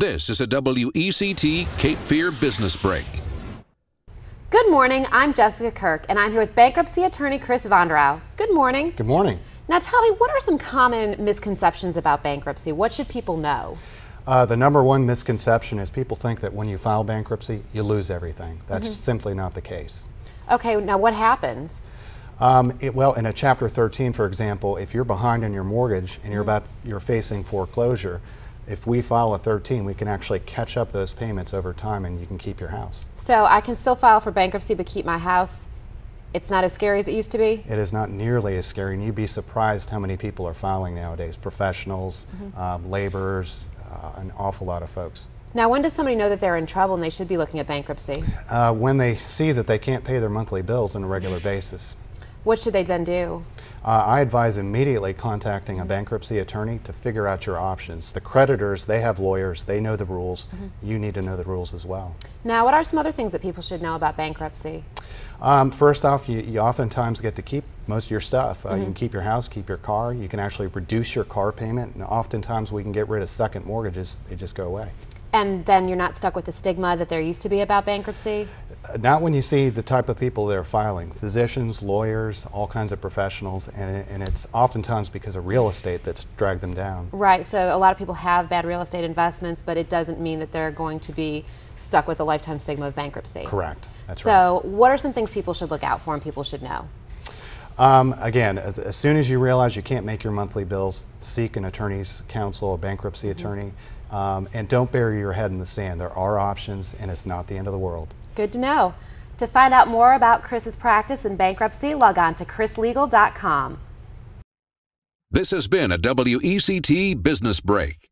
This is a WECT Cape Fear Business Break. Good morning. I'm Jessica Kirk, and I'm here with bankruptcy attorney Chris Vonderau. Good morning. Good morning. Now, tell me, what are some common misconceptions about bankruptcy? What should people know? Uh, the number one misconception is people think that when you file bankruptcy, you lose everything. That's Mm-hmm. simply not the case. Okay, now what happens? Um, it, well, in a Chapter 13, for example, if you're behind on your mortgage and Mm-hmm. you're about you're facing foreclosure, if we file a 13, we can actually catch up those payments over time, and you can keep your house. So I can still file for bankruptcy but keep my house. It's not as scary as it used to be? It is not nearly as scary, and you'd be surprised how many people are filing nowadays. Professionals, Mm-hmm. um, laborers, uh, an awful lot of folks. Now, when does somebody know that they're in trouble and they should be looking at bankruptcy? Uh, when they see that they can't pay their monthly bills on a regular basis. What should they then do? Uh, I advise immediately contacting a bankruptcy attorney to figure out your options. The creditors, they have lawyers, they know the rules. You need to know the rules as well. Now, what are some other things that people should know about bankruptcy? Um, first off, you, you oftentimes get to keep most of your stuff. Uh, You can keep your house, keep your car. You can actually reduce your car payment, and oftentimes we can get rid of second mortgages. They just go away. And then you're not stuck with the stigma that there used to be about bankruptcy? Uh, Not when you see the type of people that are filing physicians, lawyers, all kinds of professionals, and, and it's oftentimes because of real estate that's dragged them down. Right, so a lot of people have bad real estate investments, but it doesn't mean that they're going to be stuck with a lifetime stigma of bankruptcy. Correct. That's right. So, what are some things people should look out for and people should know? Um, again, as, as soon as you realize you can't make your monthly bills, seek an attorney's counsel, a bankruptcy Mm-hmm. attorney, um, and don't bury your head in the sand. There are options, and it's not the end of the world. Good to know. To find out more about Chris's practice in bankruptcy, log on to chrislegal.com. This has been a WECT Business Break.